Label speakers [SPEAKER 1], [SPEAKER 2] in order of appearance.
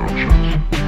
[SPEAKER 1] Productions.